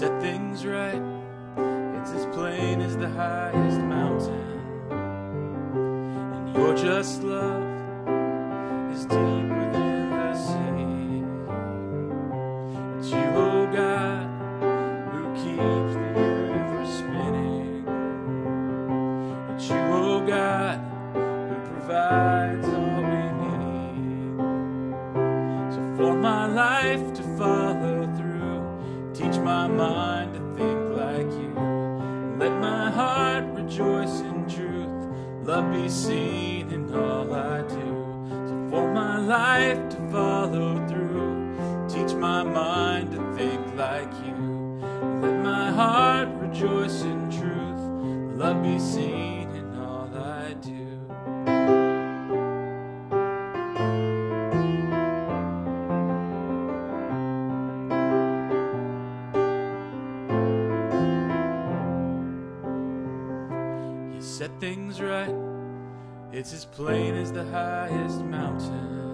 set things right. It's as plain as the highest mountain. And your just love is deeper than the sea. It's you, oh God, who keeps the universe spinning. It's you, oh God, who provides all we need. So for my life to follow through mind to think like you. Let my heart rejoice in truth, love be seen in all I do. So for my life to follow through, teach my mind to think like you. Let my heart rejoice in truth, love be seen in all I do. Set things right. It's as plain as the highest mountain.